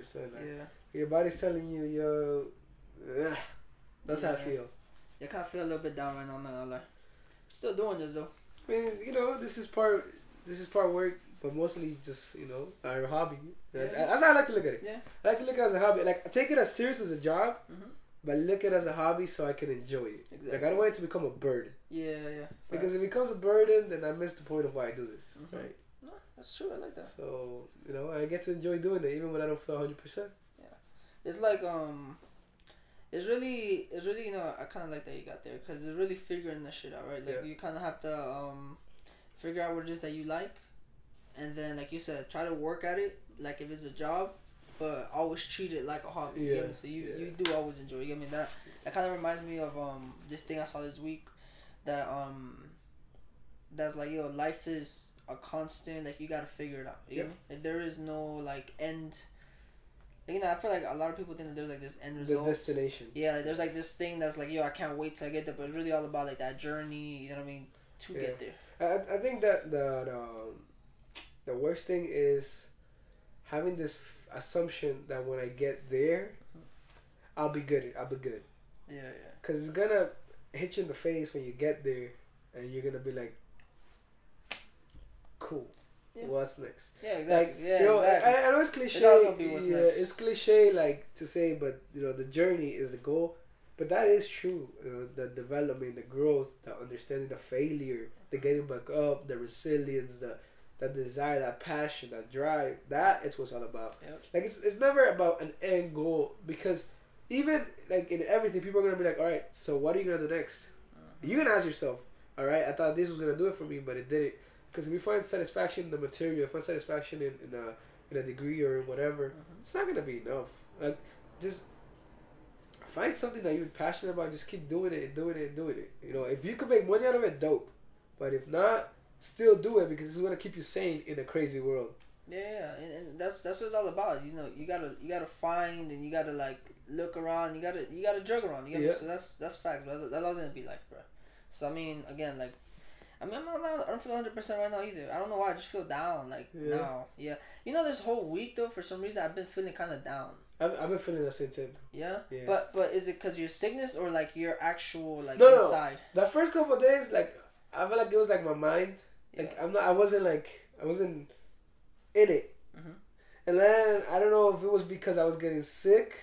percent. You're not hundred percent. Like yeah. your body's telling you, yo, ugh. that's how I Yeah. feel. I kind of feel a little bit down right now. I'm not gonna lie. Still doing this though. I mean, you know, this is part. This is part work, but mostly just you know our hobby. Yeah. That's how I like to look at it. Yeah. I like to look at it as a hobby. Like I take it as serious as a job, Mhm. but look at it as a hobby so I can enjoy it. Exactly. Like I don't want it to become a burden. Yeah, yeah. Because if it becomes a burden, then I miss the point of why I do this. Mhm. Right. That's true. I like that. So you know, I get to enjoy doing it even when I don't feel hundred percent. Yeah, It's like um, it's really, it's really you know I kind of like that you got there because it's really figuring that shit out, right? Like Yeah. you kind of have to um, figure out what it is that you like, and then like you said, try to work at it like if it's a job, but always treat it like a hobby. You Yeah, get me? So you yeah. you do always enjoy. You get me? That that kind of reminds me of um this thing I saw this week, that um, that's like yo life is a constant like you gotta figure it out. You Yeah. Like, there is no like end. Like, you know, I feel like a lot of people think that there's like this end result. The destination. Yeah, like, there's like this thing that's like, yo, I can't wait till I get there, but it's really all about like that journey. You know what I mean? To Yeah. get there. I, I think that the, the the worst thing is having this f- assumption that when I get there, I'll be good. I'll be good. Yeah, yeah. Cause it's gonna hit you in the face when you get there, and you're gonna be like, "Cool, Yeah. what's next?" Yeah, exactly. Like yeah, you know, exactly. I, I know it's cliche. yeah, next. it's cliche like to say, but you know, the journey is the goal. But that is true. You know, the development, the growth, the understanding, the failure, the getting back up, the resilience, the that desire, that passion, that drive. That is what's all about. Yep. Like it's it's never about an end goal because even like in everything, people are gonna be like, all right, so what are you gonna do next? Uh-huh. You can ask yourself, all right, I thought this was gonna do it for me, but it didn't. Because if you find satisfaction in the material, find satisfaction in, in a in a degree or in whatever, Mhm. it's not gonna be enough. Like just find something that you're passionate about. Just keep doing it and doing it and doing it. You know, if you can make money out of it, dope. But if not, still do it because it's gonna keep you sane in a crazy world. Yeah, and, and that's that's what it's all about. You know, you gotta you gotta find and you gotta like look around. You gotta you gotta jug around. You me? Yeah. So that's that's fact. That's that's gonna be life, bro. So I mean, again, like, I mean, I'm not. I don't feel hundred percent right now either. I don't know why. I just feel down. Like Yeah. now, yeah. You know, this whole week though, for some reason, I've been feeling kind of down. I've, I've been feeling the same. Yeah? Yeah. But but is it because your sickness or like your actual like No, no. inside? The first couple of days, like I felt like it was like my mind. Like Yeah. I'm not. I wasn't like I wasn't in it. Mhm. And then I don't know if it was because I was getting sick,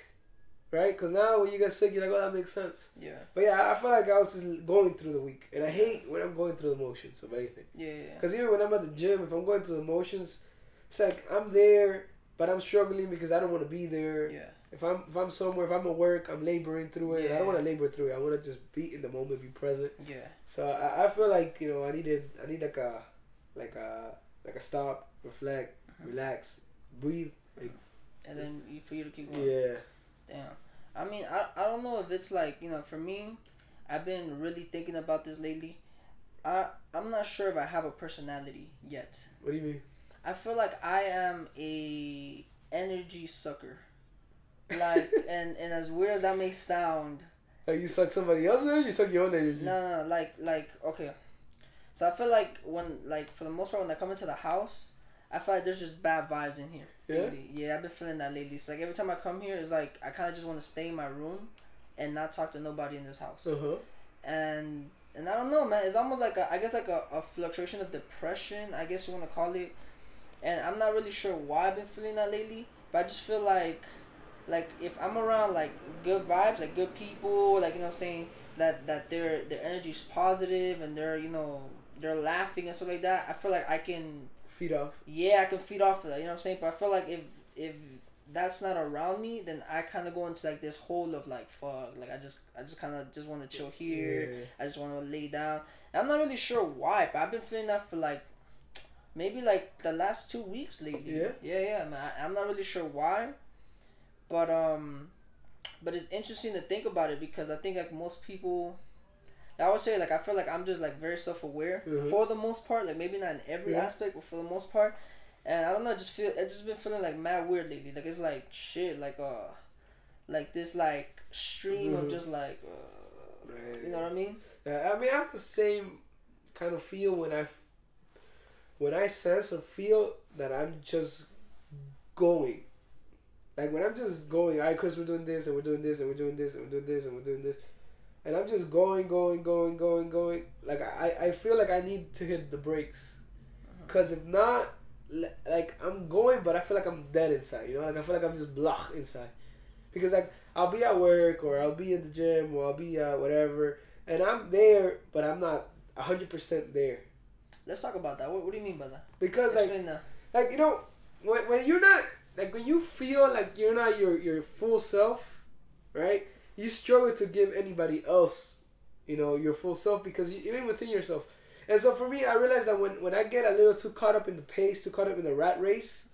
right? Because now when you get sick, you're like, oh, that makes sense. Yeah. But yeah, I felt like I was just going through the week, and I hate when I'm going through the motions of anything. Yeah. Yeah. Because even when I'm at the gym, if I'm going through the motions, it's like I'm there, but I'm struggling because I don't want to be there. Yeah. If I'm if I'm somewhere, if I'm at work, I'm laboring through it. Yeah. I don't want to labor through it. I want to just be in the moment, be present. Yeah. So I, I feel like you know I needed I need like a like a like a stop, reflect, Uh-huh. relax, breathe. And then for you to keep going. Yeah, Damn. I mean, I, I don't know if it's like, you know, for me, I've been really thinking about this lately. I, I'm not sure if I have a personality yet. what do you mean? I feel like I am a energy sucker. Like, and, and as weird as that may sound, Like you suck somebody else in, you suck your own energy. no, no, no, like, like, okay. So I feel like when, like, for the most part, when I come into the house, I feel like there's just bad vibes in here. Yeah? Lately. Yeah, I've been feeling that lately. So like every time I come here, it's like I kind of just want to stay in my room and not talk to nobody in this house. Uh huh. And and I don't know, man. It's almost like a, I guess like a, a fluctuation of depression. I guess you want to call it. And I'm not really sure why I've been feeling that lately, but I just feel like, like if I'm around like good vibes, like good people, like you know, saying that that their their energy is positive and they're you know they're laughing and stuff like that. I feel like I can Feet off. yeah, I can feed off of that. You know what I'm saying? But I feel like if if that's not around me, then I kind of go into like this hole of like fuck. Like I just I just kind of just want to chill here. Yeah. I just want to lay down. And I'm not really sure why, but I've been feeling that for like maybe like the last two weeks lately. Yeah? Yeah, yeah, man. I, I'm not really sure why, but um, but it's interesting to think about it because I think like most people. I would say like I feel like I'm just like very self aware Mhm. for the most part. Like maybe not in every Yeah. aspect, but for the most part. And I don't know, I just feel it's just been feeling like mad weird lately. Like it's like shit, like uh, like this like stream of Mhm. just like, uh, Right. you know what I mean? Yeah, I mean, I have the same kind of feel when I, when I sense or feel that I'm just going. Like when I'm just going, all right, Chris, we're doing this and we're doing this and we're doing this and we're doing this and we're doing this, and I'm just going, going, going, going, going. Like I, I feel like I need to hit the brakes, uh-huh. cause if not, like I'm going, but I feel like I'm dead inside. You know, like I feel like I'm just blah inside, because like I'll be at work or I'll be at the gym or I'll be at whatever, and I'm there, but I'm not hundred percent there Let's talk about that. What, what do you mean by that? because like Explain that. like you know when, when you're not like when you feel like you're not your your full self right you struggle to give anybody else you know your full self because you, even within yourself. And so for me i realized that when, when i get a little too caught up in the pace too caught up in the rat race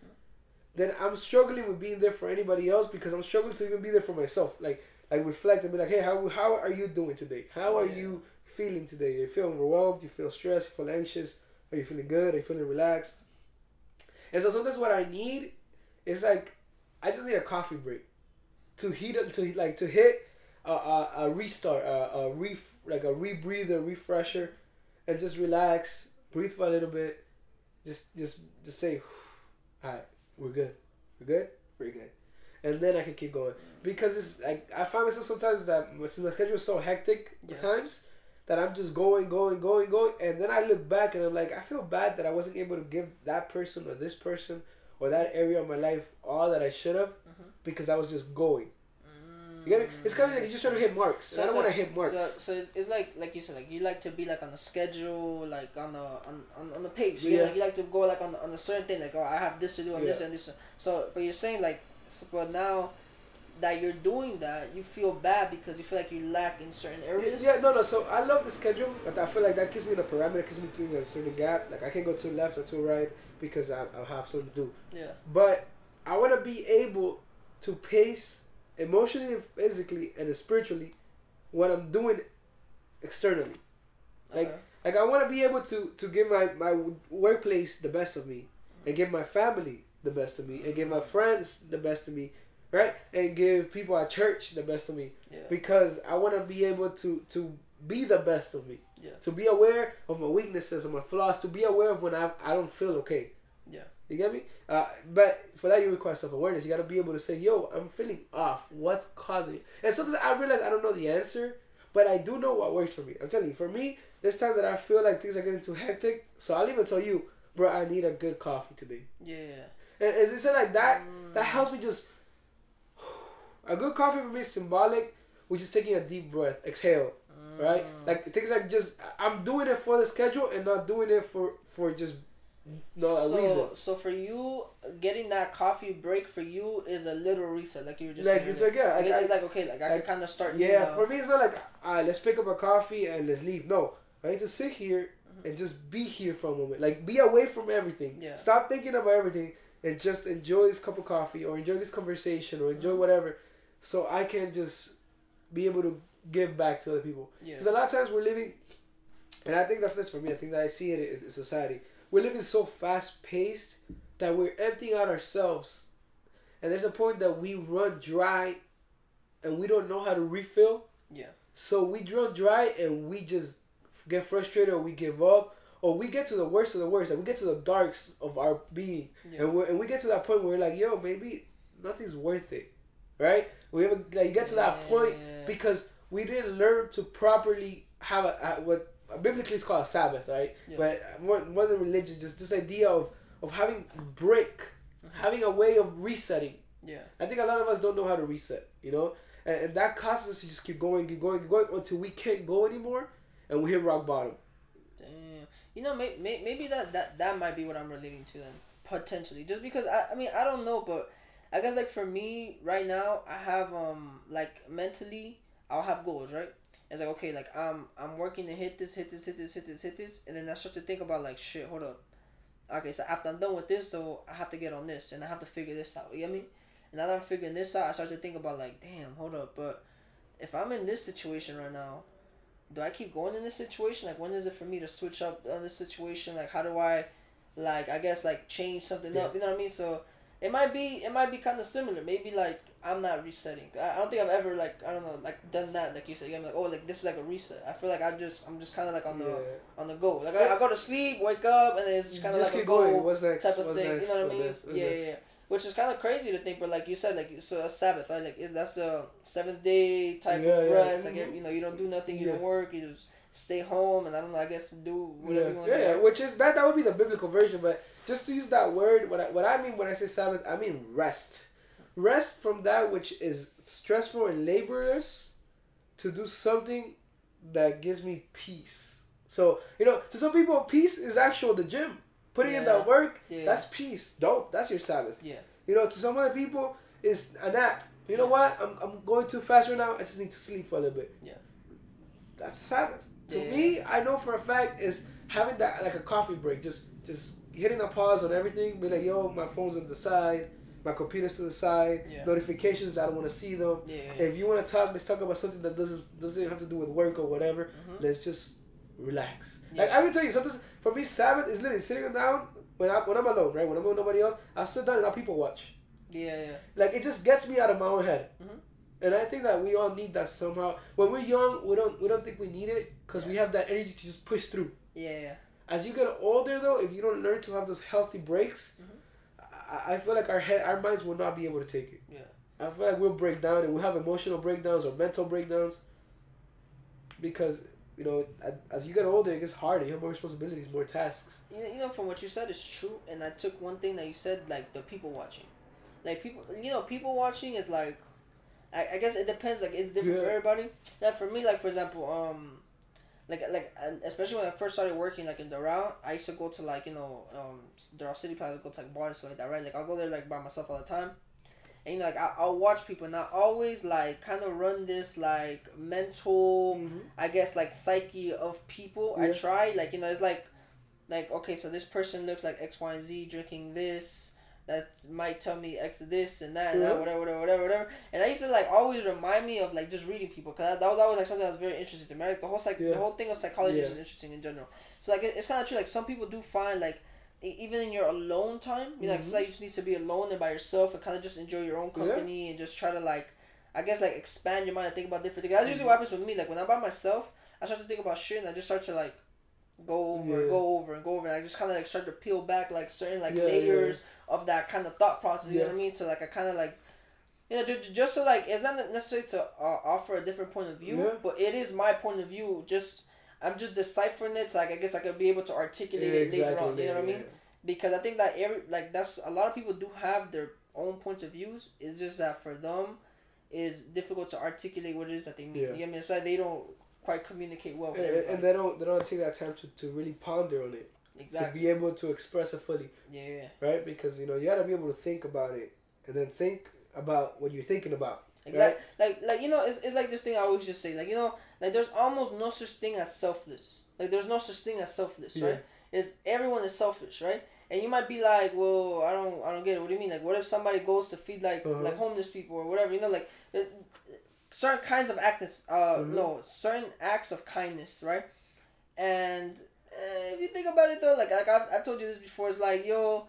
then i'm struggling with being there for anybody else because i'm struggling to even be there for myself. Like like reflect and be like hey how, how are you doing today? How are Yeah. you feeling today? You feel overwhelmed? You feel stressed? You feel anxious? Are you feeling good? Are you feeling relaxed? And so sometimes what I need is like I just need a coffee break to heat up to like to hit a, a, a restart, a, a ref, like a rebreather, refresher, and just relax, breathe for a little bit, just just just say, all right, we're good, we're good, we're good, and then I can keep going because it's like I find myself sometimes that my my schedule is so hectic Yeah. at times that I'm just going, going, going, going, and then I look back and I'm like, I feel bad that I wasn't able to give that person or this person or that area of my life all that I should have Mhm. because I was just going. You get me? It's kind of like you're just trying to hit marks. So I don't want to hit marks. So, so it's, it's like like you said like you like to be like on a schedule like on a on, on, on the page yeah. Yeah. like you like to go like on, on a certain thing like oh I have this to do and this and this so but you're saying like so, but now that you're doing that you feel bad because you feel like you lack in certain areas yeah, no, no. So I love the schedule, but I feel like that gives me the parameter, gives me between a certain gap. Like I can't go to the left or to the right because I, I'll have something to do. yeah But I want to be able to pace emotionally, physically, and spiritually what I'm doing externally. Like, Okay. Like I want to be able to to give my my workplace the best of me, and give my family the best of me, and give my mm. friends the best of me, right? And give people at church the best of me yeah because I want to be able to to be the best of me. Yeah. To be aware of my weaknesses and my flaws. To be aware of when I I don't feel okay. Yeah. You get me? Uh, but for that you require self awareness. You got to be able to say, "Yo, I'm feeling off. What's causing it?" And sometimes I realize I don't know the answer, but I do know what works for me. I'm telling you, for me, there's times that I feel like things are getting too hectic. So I'll even tell you, bro, I need a good coffee today. yeah And, and it's like that. Mm. That helps me just. A good coffee for me is symbolic, which is taking a deep breath, exhale, right? Mm. Like things like just I'm doing it for the schedule and not doing it for for just no so. So for you, getting that coffee break for you is a little reset, like you were just Like saying. it's like yeah, Like, it's like okay, like I like, can kind of start. Yeah, for me it's not like alright, let's pick up a coffee and let's leave. No, I need to sit here Mm-hmm. and just be here for a moment. Like be away from everything. Yeah. Stop thinking about everything and just enjoy this cup of coffee or enjoy this conversation or Mm-hmm. enjoy whatever, so I can just be able to give back to other people. yeah, Because a lot of times we're living, and I think that's this for me. I think that I see it in society. We're living so fast paced that we're emptying out ourselves, and there's a point that we run dry, and we don't know how to refill. yeah, So we run dry, and we just get frustrated, or we give up, or we get to the worst of the worst, and we get to the darks of our being, yeah. and we and we get to that point where we're like, yo, maybe nothing's worth it, right? We have a, like you get to that point because we didn't learn to properly have a, a what biblically it's called a Sabbath, right? Yeah. But more, more than religion, just this idea of of having break, Mm-hmm. having a way of resetting. yeah. I think a lot of us don't know how to reset, you know, and, and that causes us to just keep going, keep going, keep going until we can't go anymore, and we hit rock bottom. Damn. You know, may, may, maybe that, that that might be what I'm relating to then potentially. Just because I, I mean I don't know, but I guess like for me right now, I have um like mentally I'll have goals, right? It's like okay, like I'm I'm working to hit this, hit this, hit this, hit this, hit this, and then I start to think about like shit. Hold up. Okay, so after I'm done with this, though, I have to get on this, and I have to figure this out. You get me? And now that I'm figuring this out, I start to think about like, damn, hold up, but if I'm in this situation right now, do I keep going in this situation? Like, when is it for me to switch up on this situation? Like, how do I, like, I guess like change something Yeah. up? You know what I mean? So it might be it might be kind of similar. Maybe like I'm not resetting. I, don't think I've ever like I don't know like done that like you said. I'm like oh like this is like a reset. I feel like I just I'm just kind of like on the Yeah. on the go. Like I, I go to sleep, wake up, and then it's just kind of like a go going. What's next? type of What's thing. next? You know what I mean? next? Yeah, yeah, yeah. Which is kind of crazy to think, but like you said, like it's a Sabbath, right? Like that's a seventh day type Yeah, of yeah. rest. Like Mhm. you know, you don't do nothing, you Yeah. don't work, you just stay home, and I don't know. I guess do whatever you Yeah, want yeah, yeah, which is that that would be the biblical version, but just to use that word, what I, what I mean when I say Sabbath, I mean rest, rest from that which is stressful and laborious, to do something that gives me peace. So you know, to some people, peace is actual the gym, putting in that work. Yeah. That's peace. Dope. That's your Sabbath. Yeah. You know, to some other people, it's a nap. You know what? I'm, I'm going too fast right now. I just need to sleep for a little bit. Yeah. That's Sabbath. To Yeah. me, I know for a fact is having that like a coffee break. Just just hitting a pause on everything. Be like, yo, my phone's on the side. My computer's to the side. Yeah. Notifications, I don't want to see them. Yeah. yeah. If you want to talk, let's talk about something that doesn't doesn't have to do with work or whatever. Mhm. Let's just relax. Like I will tell you, something for me, Sabbath is literally sitting down when I when I'm alone, right? When I'm with nobody else, I'll sit down and I'll people watch. Yeah, yeah. Like it just gets me out of my own head. Mhm. And I think that we all need that somehow. When we're young, we don't we don't think we need it because we have that energy to just push through. Yeah, yeah. As you get older, though, if you don't learn to have those healthy breaks, Mhm. I, I feel like our head, our minds will not be able to take it. Yeah. I feel like we'll break down and we'll have emotional breakdowns or mental breakdowns because you know as, you get older, it gets harder. You have more responsibilities, more tasks. You know, you know, from what you said it's true, and I took one thing that you said, like the people watching, like people, you know, people watching is like, I, I guess it depends. Like it's different for everybody. Like for me, like for example, um, like like and especially when I first started working like in Doral, I used to go to like you know um Doral City Plaza, go to like bars and stuff like that, right? Like I'll go there like by myself all the time. And you know, like I, I'll watch people, and I always like kind of run this like mental, I guess like psyche of people. I try like you know it's like like okay so this person looks like X Y and Z drinking this that might tell me X this and that and that whatever whatever whatever whatever and I used to like always remind me of like just reading people because that was always like something that was very interesting to me like the whole psych Yeah. the whole thing of psychology Yeah. is interesting in general so like it, it's kind of true like some people do find like even in your alone time you know, like so like you just need to be alone and by yourself and kind of just enjoy your own Yeah. company and just try to like I guess like expand your mind and think about different things. That's usually Mhm. what happens with me. Like when I'm by myself, I start to think about shit and I just start to like go over and go over and go over and I just kind of like start to peel back like certain like Yeah, layers of that kind of thought process. You know what I mean? So like I kind of like. You know, just, just so like it's not necessarily to uh, offer a different point of view, Yeah. but it is my point of view. Just I'm just deciphering it, so like I guess I could be able to articulate it later on. You know what I mean? because I think that every like that's a lot of people do have their own points of views. It's just that for them, is difficult to articulate what it is that they mean. Yeah. You know what I mean? It's like they don't quite communicate well with And, and they don't they don't take that time to, to really ponder on it exactly. to be able to express it fully, yeah, yeah. right? Because you know you got to be able to think about it and then think about what you're thinking about. Exactly. Like like you know, it's, it's like this thing I always just say. Like you know, like there's almost no such thing as selfless. Like there's no such thing as selfless, Yeah. right? Is everyone is selfish, right? And you might be like, well, I don't, I don't get it. What do you mean? Like, what if somebody goes to feed like Uh-huh. like homeless people or whatever? You know, like certain kinds of actness. Uh, Mhm. no, certain acts of kindness, right? And uh, if you think about it though, like like I've, I've told you this before, it's like yo.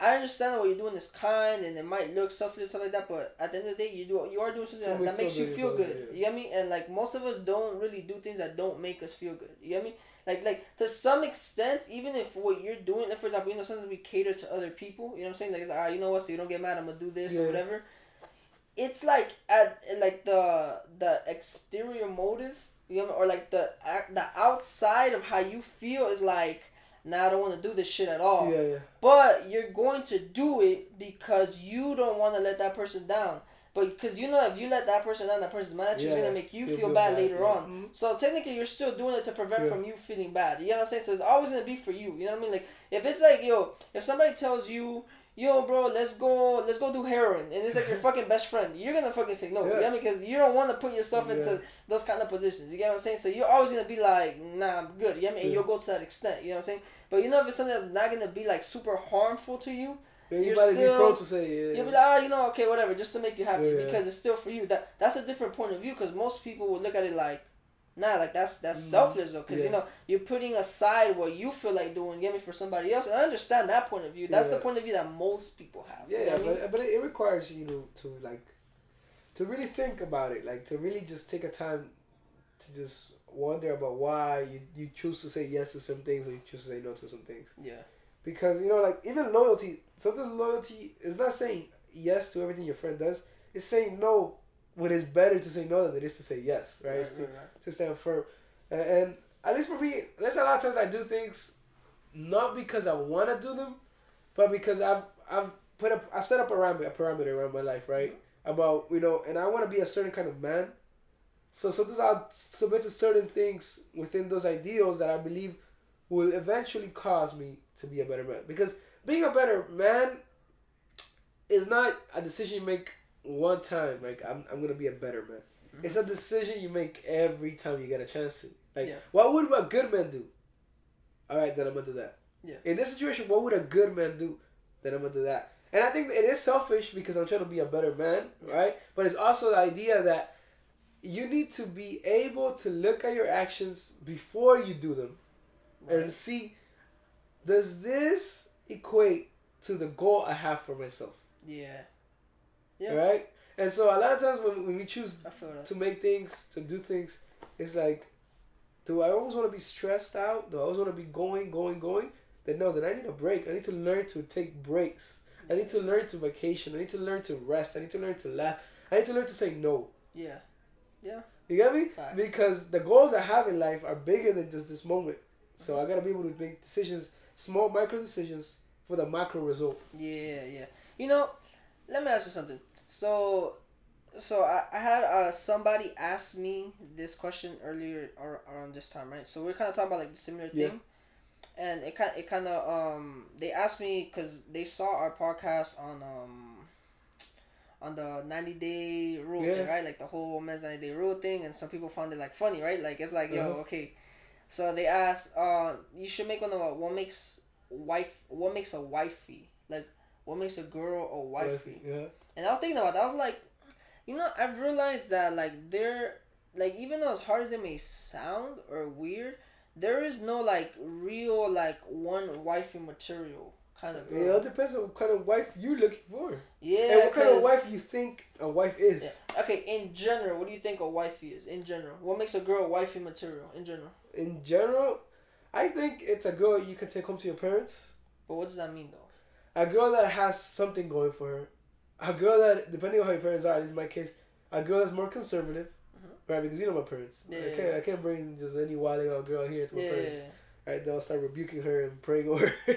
I understand what you're doing is kind and it might look selfish and stuff like that, but at the end of the day, you do you are doing something that, that makes you feel good, yeah. You get me? And like most of us don't really do things that don't make us feel good. You get me? Like like to some extent, even if what you're doing, like for example, you know, sometimes we cater to other people. You know what I'm saying? Like it's like, ah, you know what? So you don't get mad. I'm gonna do this or whatever. It's like at like the the exterior motive, you know, what I mean? or like the the outside of how you feel is like, nah, I don't want to do this shit at all. Yeah, yeah. But you're going to do it because you don't want to let that person down. But because you know if you let that person down, that person's mad at you, Yeah, gonna make you feel feel bad, bad, later yeah. on. Mhm. So technically, you're still doing it to prevent Yeah. from you feeling bad. You know what I'm saying? So it's always gonna be for you. You know what I mean? Like if it's like yo, if somebody tells you. Yo, bro, let's go. Let's go do heroin, and it's like your fucking best friend. You're gonna fucking say no, Yeah. you know, because you don't want to put yourself Yeah. into those kind of positions. You get what I'm saying? So you're always gonna be like, nah, I'm good. You know I mean? And you'll go to that extent. You know what I'm saying? But you know, if it's something that's not gonna be like super harmful to you, Yeah, you You're might be still- prone to say yeah. You'll be like, ah, you know, okay, whatever, just to make you happy because it's still for you. That that's a different point of view because most people would look at it like, nah, like that's that's Mhm. selfless though, because you know you're putting aside what you feel like doing, get me for somebody else, and I understand that point of view. That's the point of view that most people have. yeah, you know what I mean? but but it, it requires you know to like to really think about it, like to really just take a time to just wonder about why you, you choose to say yes to some things or you choose to say no to some things. Yeah. Because you know, like even loyalty, sometimes loyalty is not saying yes to everything your friend does. It's saying no when it's better to say no than it is to say yes, right? Right, to, right, right. to stand firm. And, and at least for me, there's a lot of times I do things not because I want to do them, but because I've I've put up I've set up a parameter, a parameter around my life, right? About you know, and I want to be a certain kind of man. So sometimes I'll submit to certain things within those ideals that I believe will eventually cause me to be a better man. Because being a better man is not a decision you make one time. Like I'm, I'm gonna be a better man. Mhm. It's a decision you make every time you get a chance to. Like, Yeah. what would a good man do? All right, then I'm gonna do that. Yeah. In this situation, what would a good man do? Then I'm gonna do that. And I think it is selfish because I'm trying to be a better man, right? But it's also the idea that you need to be able to look at your actions before you do them and see does this equate to the goal I have for myself, Yeah. Yeah. right? And so a lot of times when, when we choose I feel that. to make things, to do things, it's like, do I always want to be stressed out? Do I always want to be going, going, going? Then no, then I need a break. I need to learn to take breaks. I need to learn to vacation. I need to learn to rest. I need to learn to laugh. I need to learn to say no. Yeah. Yeah. You get me? Facts. Because the goals I have in life are bigger than just this moment. So I gotta be able to make decisions, small micro decisions for the macro result. Yeah, yeah. You know, let me ask you something. So, so I, I had uh, somebody ask me this question earlier or around this time, right? So we're kind of talking about like the similar Yeah. thing, and it kind it kind of um they asked me because they saw our podcast on um on the ninety day rule Yeah. thing, right? Like the whole men's ninety day rule thing, and some people found it like funny, right? Like it's like yo, Uh-huh. okay. So they asked, uh, you should make one of a, what makes wife, what makes a wifey, like what makes a girl a wifey. Yeah. And I was thinking about that. I was like, you know, I've realized that like there, like even though as hard as it may sound or weird, there is no like real like one wifey material kind of It all girl. depends on what kind of wife you're looking for. Yeah. and what kind of wife you think a wife is. Yeah. Okay, in general, what do you think a wifey is? In general, what makes a girl wifey material? In general, In general, I think it's a girl you can take home to your parents. but what does that mean though? A girl that has something going for her. A girl that, depending on how your parents are, this is my case, a girl that's more conservative. Mhm. Right, because you know my parents. Yeah, I can't yeah. I can't bring just any wilding out girl here to my Yeah. parents. Right, they'll start rebuking her and praying over her.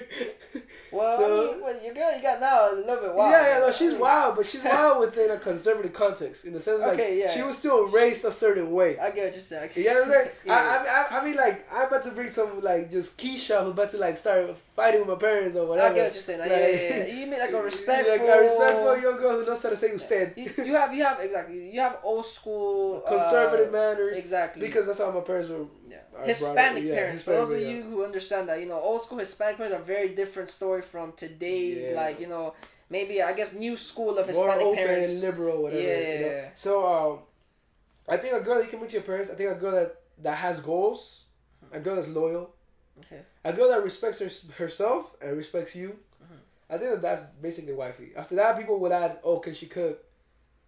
Well, So- I mean, well, your girl you got now is a little bit wild. Yeah, yeah, no, she's wild, but she's wild within a conservative context, in the sense like Okay, yeah. she was still raised a certain way. I get what you're saying. I You know what I'm saying? Yeah. I, I, I, mean, like, I'm about to bring some, like, just Keisha who's about to, like, start fighting with my parents or whatever. I get what you're saying. Like, Like- yeah, yeah, yeah. You mean like a respectful, Like, a respectful young girl who knows how to say usted. You, you have, you have exactly. You have old school uh, Conservative manners. Exactly. Because that's how my parents were. yeah. Hispanic. Yeah, parents. For Hispanic, those of you who understand that, you know, old school Hispanic parents are a very different story from today's, Yeah. like, you know, maybe I guess new school of Hispanic More open parents. and liberal, whatever. Yeah, you know? So, um, I think a girl that you can meet your parents, I think a girl that, that has goals, a girl that's loyal, Okay. a girl that respects her, herself and respects you. Mm-hmm. I think that that's basically wifey. After that, people would add, oh, can she cook?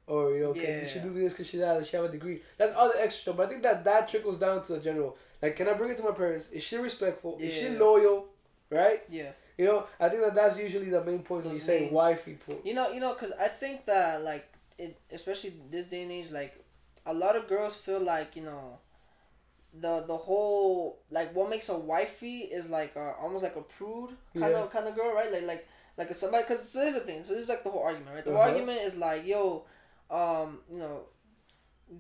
Or, you know, can Yeah. she do this? Can she that? Does she have a degree? That's all the extra stuff. But I think that that trickles down to the general. Like, can I bring it to my parents? Is she respectful? Is she loyal? Right? Yeah. You know, I think that that's usually the main point when you say wifey point. You know, you know, cause I think that like, it, especially this day and age, like, a lot of girls feel like you know. The the whole like what makes a wifey is like uh, almost like a prude kind Yeah. of kind of girl, right? Like like like somebody because so here's the thing. So this is like the whole argument, right? The Uh-huh. argument is like, yo, um, you know,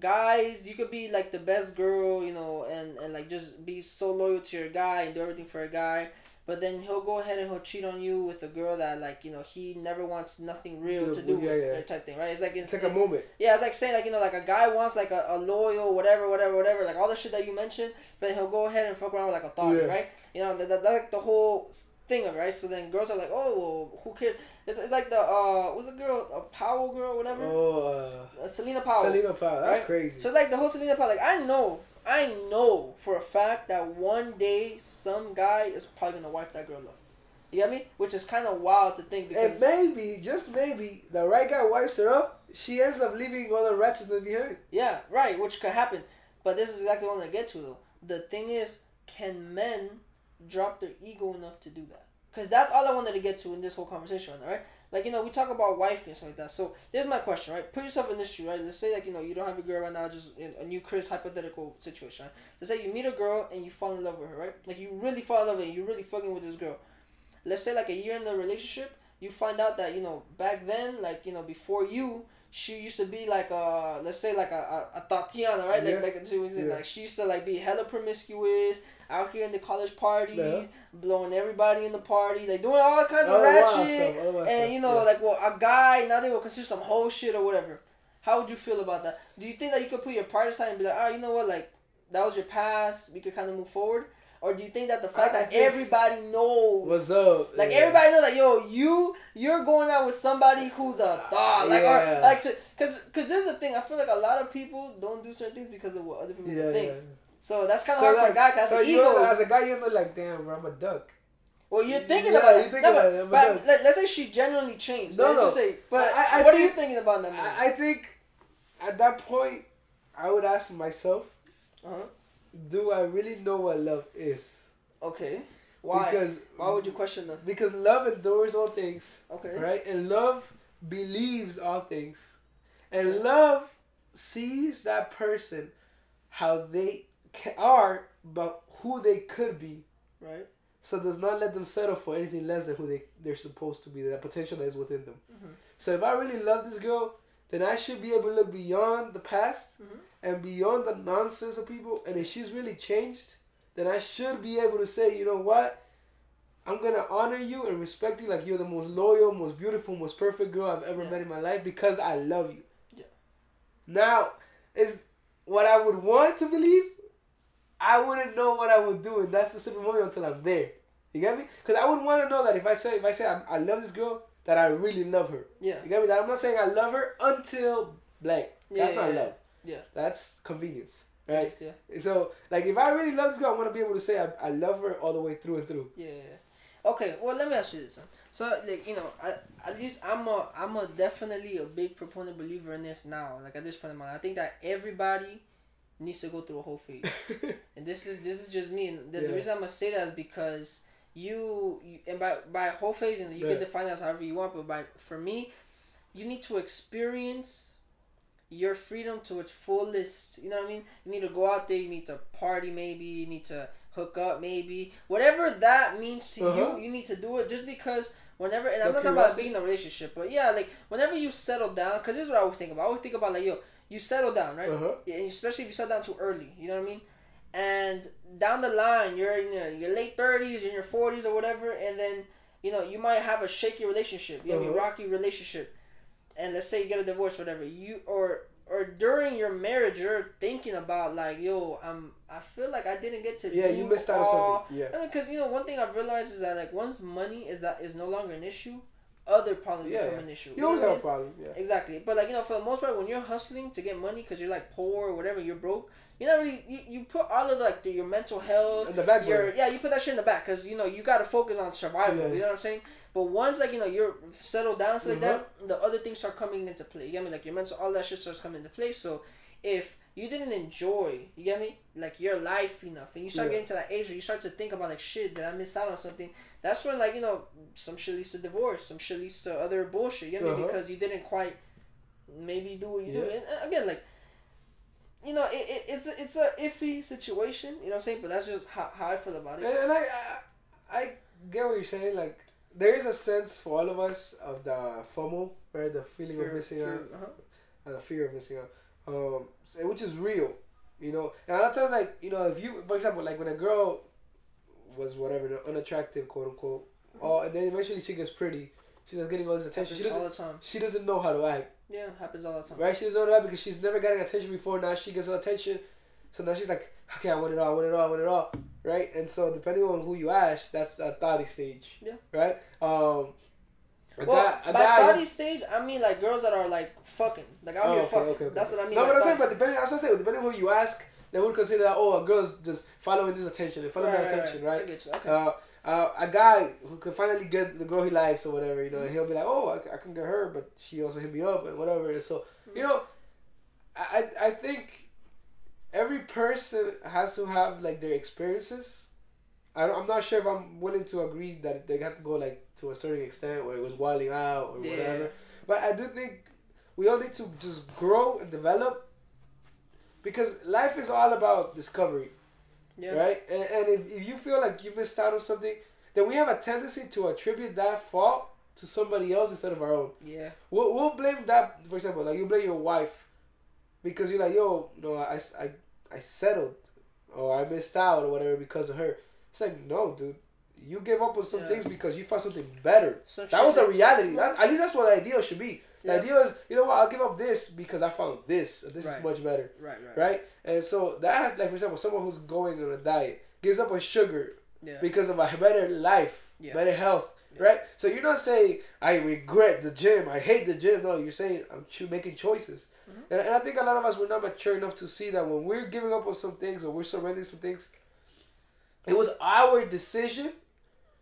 guys, you could be like the best girl, you know, and and like just be so loyal to your guy and do everything for a guy. But then he'll go ahead and he'll cheat on you with a girl that like you know he never wants nothing real to do yeah, with yeah. her type thing, right? It's like It's like a moment. yeah, it's like saying like you know like a guy wants like a, a loyal whatever whatever whatever like all the shit that you mentioned, but he'll go ahead and fuck around with like a thought, Yeah. right? You know that, that, that's like the whole thing of it, right. So then girls are like, oh, well, who cares? It's, it's like the uh, what's the girl, a Powell girl, whatever, Oh, uh, Celina uh, Powell. Celina Powell. That's Right? crazy. So like the whole Celina Powell, like I know, I know for a fact that one day some guy is probably gonna wife that girl up. You get me? Which is kind of wild to think because And maybe, just maybe, the right guy wipes her up. She ends up leaving all the ratchetness behind. yeah, right, which could happen. But this is exactly what I get to though. The thing is, can men drop their ego enough to do that? Because that's all I wanted to get to in this whole conversation, right? Like you know, we talk about wife and stuff like that. So there's my question, right? Put yourself in this shoe, right? Let's say like you know you don't have a girl right now, just in a new Chris hypothetical situation. Right? Let's say you meet a girl and you fall in love with her, right? Like you really fall in love with her, you really fucking with this girl. Let's say like a year in the relationship, you find out that you know back then, like you know before you, she used to be like a let's say like a a, a Tatiana, right? Like Yeah. like she was Yeah. like she used to like be hella promiscuous out here in the college parties, Yeah. blowing everybody in the party, like doing all kinds of ratchet shit. stuff, all the wild And you know, yeah. like well, a guy now they will consider some whole shit or whatever. How would you feel about that? Do you think that you could put your pride aside and be like, oh, you know what, like that was your past, we could kind of move forward, or do you think that the fact I that everybody knows, What's up? like Yeah. everybody knows that yo, you you're going out with somebody who's a thought, like Yeah. or like to, cause cause this is the thing. I feel like a lot of people don't do certain things because of what other people Yeah, think. So that's kind of So, hard like, for a guy, cause so you ego. as a guy, you know, like, damn, bro, I'm a duck. Well, you're thinking Yeah, about it. think No, about but, it, but let, let's say she genuinely changed. No, let's no. just say. But I- I what are you thinking about that? I, I think at that point, I would ask myself, Uh-huh. do I really know what love is? Okay. Why? Because Why would you question that? because love endures all things, Okay. right? And love believes all things, and love sees that person how they are, but who they could be. Right. So does not let them settle for anything less than who they they're supposed to be. That potential that is within them. Mhm. So if I really love this girl, then I should be able to look beyond the past Mhm. and beyond the nonsense of people. And if she's really changed, then I should be able to say, you know what? I'm gonna honor you and respect you like you're the most loyal, most beautiful, most perfect girl I've ever Yeah. met in my life because I love you. Yeah. Now, is what I would want to believe. I wouldn't know what I would do in that specific moment until I'm there. You get me? Because I would want to know that if I say if I say I, I love this girl, that I really love her. Yeah. You get me? That I'm not saying I love her until blank. Yeah, That's not yeah, love. yeah. That's convenience, right? Yes, yeah. So like if I really love this girl, I want to be able to say I, I love her all the way through and through. Yeah. yeah, yeah. Okay. Well, let me ask you this. Huh? So, like, you know, I, at least I'm a, I'm a definitely a big proponent believer in this now. Like at this point in my life, I think that everybody needs to go through a whole phase. and this is this is just me. And the, the reason I'm gonna say that is because you, you and by by whole phase, and you Yeah. can define that however you want. But by for me, you need to experience your freedom to its fullest. You know what I mean? You need to go out there. You need to party. Maybe you need to hook up. Maybe whatever that means to Uh-huh. you, you need to do it. Just because whenever, and I'm not talking about being in a relationship, but yeah, like whenever you settle down, because this is what I always think about. I always think about like yo, you settle down, right? Uh-huh. Yeah, especially if you settle down too early. You know what I mean? And down the line, you're in your, your late thirties, in your forties or whatever, and then you know you might have a shaky relationship. You have a Uh-huh. rocky relationship, and let's say you get a divorce, whatever. You or or during your marriage, you're thinking about like, yo, I'm. I feel like I didn't get to. Yeah, you missed out on something. Yeah. because you know one thing I've realized is that like once money is that is no longer an issue, other problems Yeah, become yeah. an issue. You always have a I mean? problem. Yeah. Exactly, but like you know, for the most part, when you're hustling to get money because you're like poor or whatever, you're broke. You're not really. You, you put all of like the, your mental health, In the back your yeah, you put that shit in the back because you know you got to focus on survival. Yeah. You know what I'm saying? But once like you know you're settled down stuff like Uh-huh. that, the other things start coming into play. You get me? Like your mental, all that shit starts coming into play. So if you didn't enjoy, you get me, like your life enough, and you start Yeah. getting to that age where you start to think about like shit that I missed out on something. That's when like you know some shit leads to divorce, some shit leads to other bullshit. You know? Uh-huh. Because you didn't quite maybe do what you do. And uh, again, like you know, it, it, it's a, it's a iffy situation. You know what I'm saying? But that's just how, how I feel about it. and I, I, I get what you're saying. Like there is a sense for all of us of the FOMO, right? The feeling Fear- of missing fear- out. uh-huh. uh, the fear of missing out, um, which is real, you know. And a lot of times, like you know, if you, for example, like when a girl was whatever unattractive, quote unquote, oh, and then eventually she gets pretty, She's starts getting all this attention. She Happens all doesn't, the time. she doesn't know how to act, Yeah, happens all the time. right? She doesn't know how to act because she's never gotten attention before. Now she gets all attention, so now she's like, okay, I want it all, I want it all, I want it all, right? And so depending on who you ask, that's a thoughty stage, Yeah. right? Um, Well, a by guy- thoughty stage, I mean like girls that are like fucking, like out Oh, okay, fucking. okay, okay. That's what I mean. No, but I'm saying, but depending, as I say, depending on who you ask, they would consider that oh, a girl's just following this attention, they follow Right, that right, attention, I right? get you. Okay. Uh, uh, a guy who can finally get the girl he likes or whatever, you know, and he'll be like, oh, I, I can get her, but she also hit me up and whatever. And so, you know, I I think every person has to have like their experiences. I don't, I'm not sure if I'm willing to agree that they have to go like to a certain extent where it was wilding out or Yeah. whatever. But I do think we all need to just grow and develop because life is all about discovery, Yeah. right? And, and if, if you feel like you missed out on something, then we have a tendency to attribute that fault to somebody else instead of our own. Yeah. We'll, we'll blame that, for example, like you blame your wife because you're like, yo, no, I, I, I settled or I missed out or whatever because of her. It's like, no, dude. You gave up on some Yeah. things because you found something better. Some That was the reality. That, at least that's what the ideal should be. The Yeah. idea is, you know what, I'll give up this because I found this. This Right. is much better. Right. Right. Right? And so that has, like, for example, someone who's going on a diet gives up on sugar Yeah. because of a better life, Yeah. better health, right? So you're not saying I regret the gym, I hate the gym. No, you're saying I'm making choices, Mm-hmm. and, and I think a lot of us we're not mature enough to see that when we're giving up on some things or we're surrendering some things, it was our decision.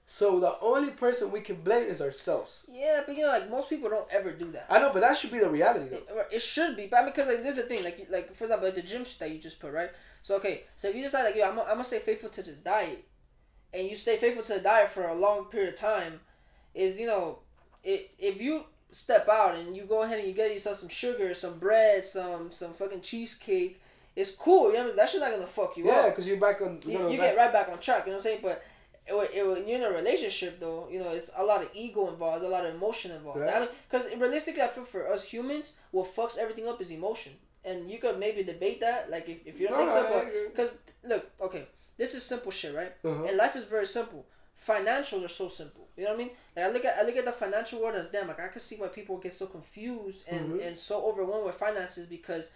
So the only person we can blame is ourselves. Yeah, but you know, like most people don't ever do that. I know, but that should be the reality, though. It, it should be, but because like there's a thing, like like for example, like the gym shit that you just put right. So okay, so if you decide like yo, I'm gonna, I'm gonna stay faithful to this diet, and you stay faithful to the diet for a long period of time, is you know, it if you step out and you go ahead and you get yourself some sugar, some bread, some some fucking cheesecake, it's cool. You know that shit's not gonna fuck you Yeah, up. because you're back on. You, no, you back- get right back on track. You know what I'm saying? But it, would- you're in a relationship though. You know, it's a lot of ego involved, a lot of emotion involved. Right. I mean, because realistically, I feel for us humans, what fucks everything up is emotion. And you could maybe debate that, like if, if you don't No, think so, but because look, okay, this is simple shit, right? Uh-huh. And life is very simple. Financials are so simple. You know what I mean? Like I look at I look at the financial world as damn. Like I can see why people get so confused and Mhm. and so overwhelmed with finances because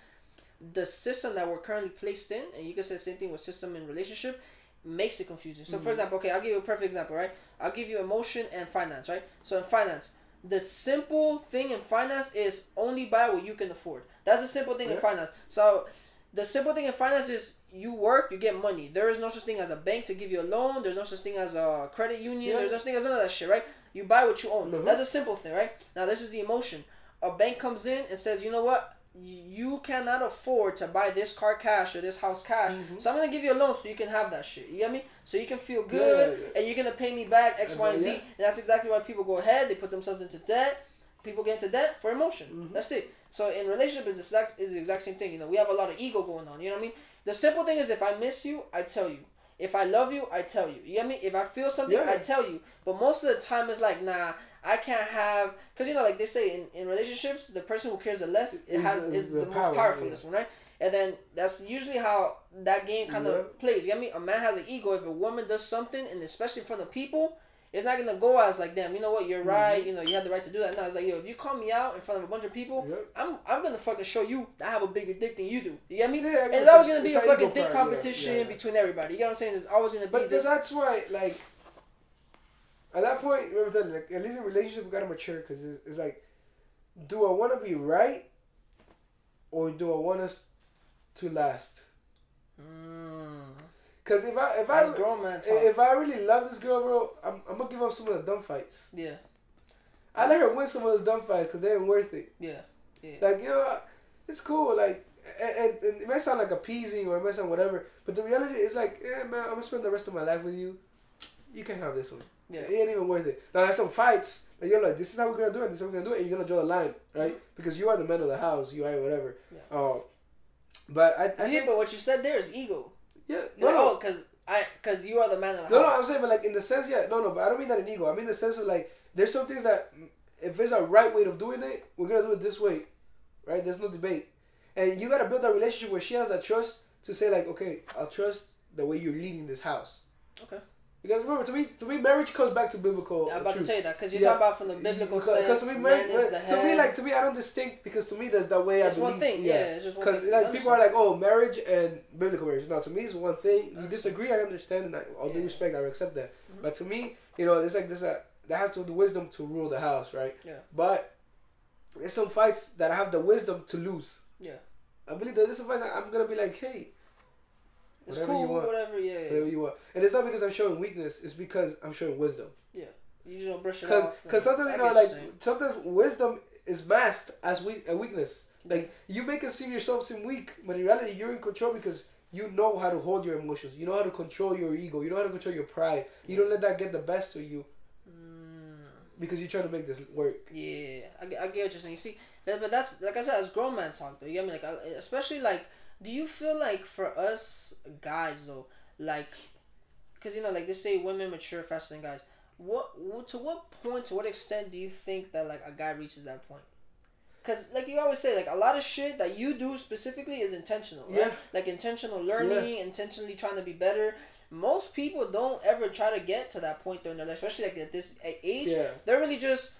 the system that we're currently placed in, and you can say the same thing with system in relationship, makes it confusing. So, for example, okay, I'll give you a perfect example, right? I'll give you emotion and finance, right? So, in finance, the simple thing in finance is only buy what you can afford. That's the simple thing in finance. So, the simple thing in finance is you work, you get money. There is no such thing as a bank to give you a loan. There's no such thing as a credit union. Yeah. There's no such thing as none of that shit, right? You buy what you own. Mhm. That's a simple thing, right? Now, this is the emotion. A bank comes in and says, you know what? You cannot afford to buy this car cash or this house cash. Mhm. So I'm gonna give you a loan so you can have that shit. You get me? So you can feel good Yeah, yeah. and you're gonna pay me back X, Y, and Z. And that's exactly why people go ahead. They put themselves into debt. People get into debt for emotion. Mhm. That's it. So in relationship is the exact is the exact same thing. You know, we have a lot of ego going on. You know what I mean? The simple thing is if I miss you, I tell you. If I love you, I tell you. You get me? If I feel something, Yeah. I tell you. But most of the time, it's like, nah, I can't have. Because, you know, like they say in, in relationships, the person who cares the less it Is- has is the the, most powerful in yeah. this one, right? And then that's usually how that game kind of Yeah. plays. You get me? A man has an ego. If a woman does something, and especially in front of people, it's not gonna go as like, damn, you know what, you're right. Mm-hmm. You know, you have the right to do that. No, it's like, yo, if you call me out in front of a bunch of people, Yeah. I'm I'm gonna fucking show you I have a bigger dick than you do. You get me? Yeah, I and it's always gonna be a fucking dick part, competition yeah. between everybody. You know what I'm saying? There's always gonna be But, but this. that's why, like, at that point, remember telling like, at least in relationship, we gotta mature because it's, it's like, do I want to be right, or do I want us to last? Mm, Because if I if that's I grown man talk. if I really love this girl, bro, I'm, I'm gonna give up some of the dumb fights. yeah, I let her win some of those dumb fights because they ain't worth it. yeah, yeah. Like you know, it's cool. Like, and, and, and it might sound like appeasing or it might sound whatever, but the reality is like, man, I'm gonna spend the rest of my life with you. You can have this one. Yeah. It ain't even worth it. Now there's some fights that you're like, this is how we're gonna do it. This is how we're gonna do it. And you're gonna draw the line, right? Mm-hmm. Because you are the man of the house. You are whatever. Yeah. Oh, but I, I I think, but what you said there is ego. yeah, No, no, no, oh, cause I, cause you are the man of the house. no, no. I'm saying, but like in the sense, yeah, no, no. But I don't mean that in ego. I mean the sense of like, there's some things that if there's a right way of doing it, we're gonna do it this way, right? There's no debate, and you gotta build a relationship where she has that trust to say like, okay, I'll trust the way you're leading this house. Okay. Because remember, to me, to me, marriage comes back to biblical. Yeah, I'm about truth. to tell you that because you're Yeah. talking about from the biblical Because- sense. because to me, marriage, to me, like to me, I don't distinct because to me, that's the way It's I one thing, yeah, it's just one Because like people are like, oh, marriage and biblical marriage. No, to me, it's one thing. You disagree, I understand, and I, all due respect, I accept that. Mhm. But to me, you know, it's like there's a that has to the wisdom to rule the house, right? Yeah. But there's some fights that I have the wisdom to lose. Yeah. I believe that there's some fights that I'm gonna be like, hey, It's Whatever cool, you want. whatever. Yeah, yeah. Whatever you want. And it's not because I'm showing weakness. It's because I'm showing wisdom. Yeah. You just don't brush it Because off. because sometimes you know like sometimes wisdom is masked as weak a weakness. Like you make it seem yourself seem weak, but in reality you're in control because you know how to hold your emotions. You know how to control your ego. You know how to control your pride. You don't let that get the best of you Mm, because you're trying to make this work. yeah, I, get- I get what you're saying. You see, but that's like I said, as grown man talk though. You get me? Like, especially like, do you feel like for us guys though, like, because you know, like they say, women mature faster than guys. What, what to what point, to what extent do you think that like a guy reaches that point? Cause like you always say, like a lot of shit that you do specifically is intentional, right? Yeah. Like intentional learning, intentionally trying to be better. Most people don't ever try to get to that point during their life, especially like at this age. Yeah. They're really just,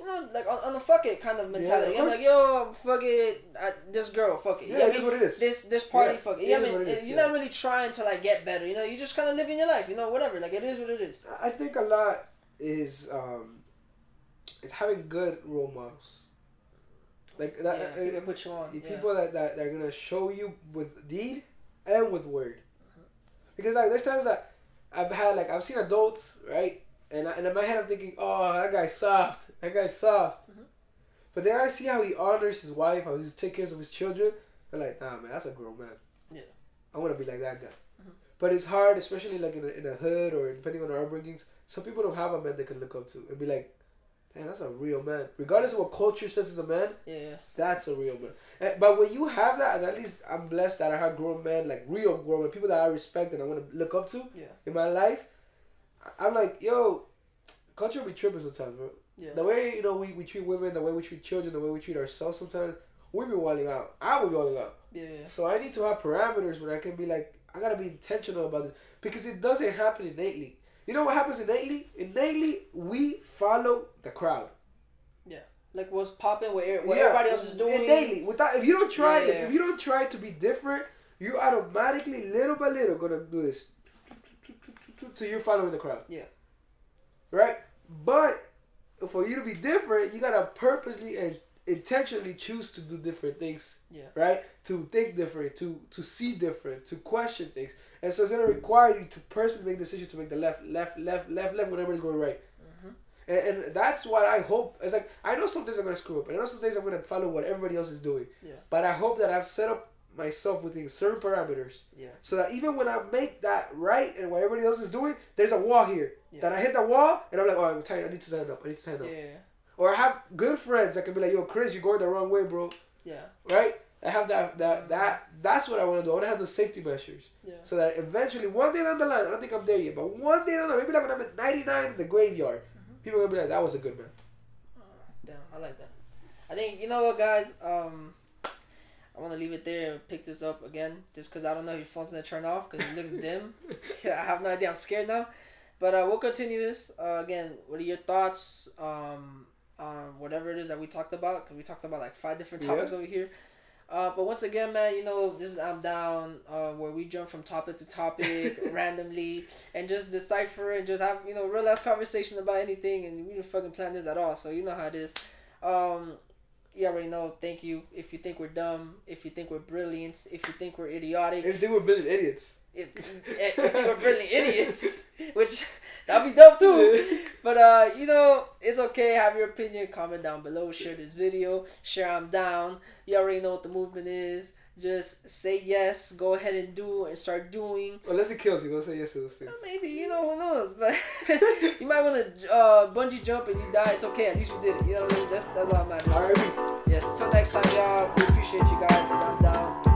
you know, like on, on a fuck it kind of mentality. of I'm like, yo, fuck it, I, this girl, fuck it. Yeah, You know it what I is what it is. This this party, Yeah, fuck it. Yeah, is I mean, is, you're yeah. not really trying to like get better. You know, you just kind of living your life. You know, whatever. Like it is what it is. I think a lot is um, it's having good role models. Like that, yeah, uh, people put you on. the Yeah. people that, that, that are gonna show you with deed and with word. Because like there's times that I've had like I've seen adults right, and I, and in my head I'm thinking, oh that guy's soft, that guy's soft. Mhm. But then I see how he honors his wife, how he takes care of his children. I'm like, nah man, that's a grown man. Yeah. I want to be like that guy. Mhm. But it's hard, especially like in a, in a hood or depending on our upbringings. Some people don't have a man they can look up to and be like, man, that's a real man. Regardless of what culture says is a man, Yeah. that's a real man. Eh, But when you have that, and at least I'm blessed that I have grown men, like real grown men, people that I respect and I want to look up to Yeah. in my life, I'm like, yo, culture be tripping sometimes, bro. Yeah. The way, you know, we, we treat women, the way we treat children, the way we treat ourselves sometimes, we be walling out. I will be walling out. Yeah. So I need to have parameters where I can be like, I gotta be intentional about this. Because it doesn't happen innately. You know what happens innately? Innately, we follow the crowd. Yeah. Like what's popping, what, what Yeah, everybody else is doing. Innately. Without, if you don't try, Yeah. if you don't try to be different, you automatically, little by little, gonna do this. Till you're following the crowd. Yeah. Right? But for you to be different, you gotta purposely and intentionally choose to do different things. Yeah. Right? To think different, to to see different, to question things. And so it's gonna require you to personally make decisions to make the left, left, left, left, left whenever it's going right. Mhm. And, and that's what I hope. It's like I know some days I'm gonna screw up, and I know some days I'm gonna follow what everybody else is doing. Yeah. But I hope that I've set up myself within certain parameters, Yeah. so that even when I make that right and what everybody else is doing, there's a wall here. Yeah. That I hit the wall, and I'm like, oh, I'm tired. I need to stand up. I need to stand up. Yeah. Or I have good friends that can be like, yo, Chris, you're going the wrong way, bro. Yeah. Right? I have that that that. That's what I want to do. I want to have those safety measures, Yeah. so that eventually, one day down the line, I don't think I'm there yet, but one day down the line, maybe like when I'm at 99 in the graveyard, Mm-hmm. people are gonna be like, that was a good man. Oh, Damn, I like that. I think you know what, guys. Um, I want to leave it there and pick this up again, just because I don't know if your phone's gonna turn off because it looks dim. I have no idea. I'm scared now, but uh, we'll continue this uh, again. What are your thoughts um, on whatever it is that we talked about? Because we talked about like five different Yeah. topics over here. Uh, but once again, man, you know this is I'm down, uh, where we jump from topic to topic randomly and just decipher and just have you know real ass conversation about anything, and we didn't fucking plan this at all. So you know how it is. Um, you already know. Thank you. If you think we're dumb, if you think we're brilliant, if you think we're idiotic, If they were brilliant idiots. if, if think we're brilliant idiots, which that'd be dope too. But uh, you know, it's okay. Have your opinion. Comment down below. Share this video. Share I'm down. You already know what the movement is. Just say yes. Go ahead and do and start doing. Unless it kills you, don't say yes to those things. Maybe you know who knows, but you might want to uh, bungee jump and you die. It's okay. At least you did it. You know what I mean? That's that's all that matters. Alright. Yes. Till next time, y'all. We appreciate you